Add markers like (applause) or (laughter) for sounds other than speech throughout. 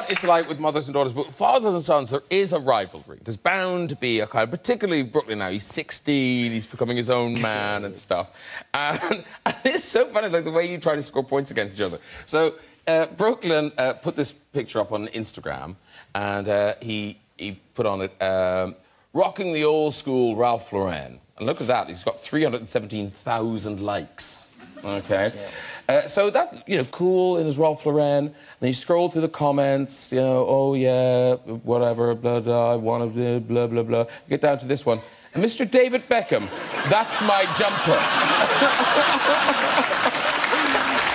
what it's like with mothers and daughters, but fathers and sons, there is a rivalry. There's bound to be a kind of, particularly Brooklyn now. He's 16, he's becoming his own man and stuff. And, (laughs) and it's so funny, like the way you try to score points against each other. So uh, Brooklyn uh, put this picture up on Instagram, and uh, he he put on it, um, rocking the old school Ralph Lauren. And look at that, he's got 317,000 likes. Okay. Yeah. Uh, so that, you know, cool in his Ralph Lauren. Then you scroll through the comments, you know, oh yeah, whatever, blah, blah, I want to, blah, blah, blah. get down to this one. And Mr. David Beckham, that's my jumper. (laughs)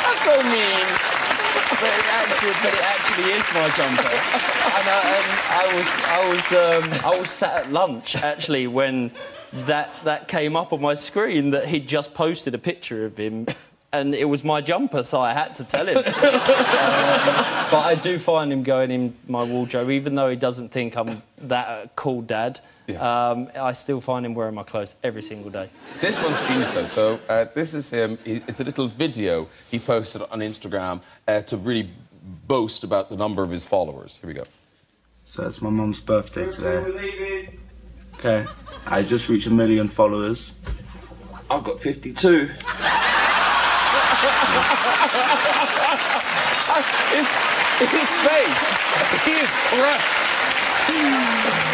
that's so mean. But it actually, but it actually is my jumper. and I, um, I was, I was, um, I was sat at lunch actually when that that came up on my screen that he'd just posted a picture of him and it was my jumper, so I had to tell him. (laughs) um, but I do find him going in my wardrobe, even though he doesn't think I'm that cool dad. Yeah. Um, I still find him wearing my clothes every single day. This one's so. So uh, this is him. It's a little video he posted on Instagram uh, to really boast about the number of his followers. Here we go. So it's my mum's birthday today. Okay. I just reached a million followers. I've got 52. his, his face, he is crushed.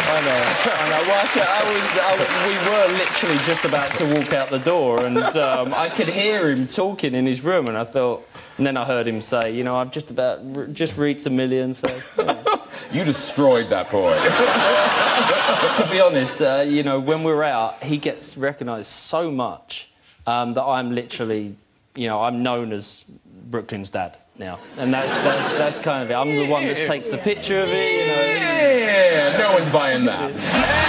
I know, I know. Well, I, I was, I, we were literally just about to walk out the door, and um, I could hear him talking in his room, and I thought, and then I heard him say, you know, I've just about just reached a million, so. Yeah. You destroyed that boy. (laughs) to be honest, uh, you know, when we're out, he gets recognised so much um, that I'm literally, you know, I'm known as Brooklyn's dad now, and that's that's that's kind of it. I'm the one that takes the picture of it, you know. Yeah, no one's buying that.